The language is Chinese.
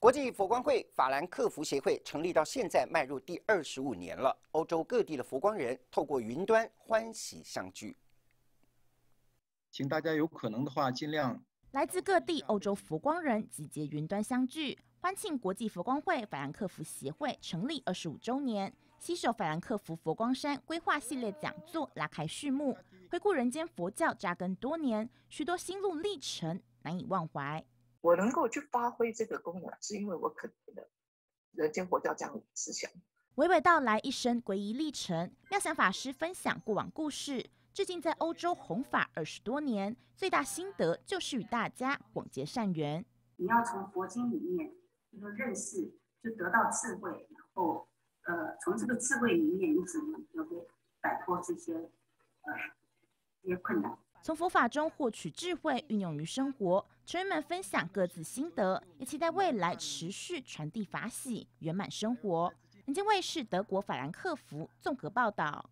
国际佛光会法兰克福协会成立到现在迈入第二十五年了。欧洲各地的佛光人透过云端欢喜相聚，请大家有可能的话尽量。来自各地欧洲佛光人集结云端相聚，欢庆国际佛光会法兰克福协会成立二十五周年，携手法兰克福佛光山规划系列讲座拉开序幕，回顾人间佛教扎根多年，许多心路历程难以忘怀。我能够去发挥这个功能，是因为我肯定的人间佛教这样的思想。娓娓道来一生皈依历程，妙想法师分享过往故事。至今在欧洲弘法二十多年，最大心得就是与大家广结善缘。你要从佛经里面就说认识，就得到智慧，然后呃，从这个智慧里面，你怎么能够摆脱这些呃这些困难？从佛法中获取智慧，运用于生活。成员们分享各自心得，也期待未来持续传递法喜，圆满生活。人间卫视德国法兰克福综合报道。